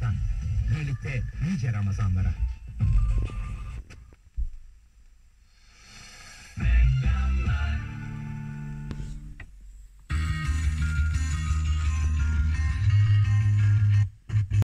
Ramazan. Birlikte nice Ramazanlara.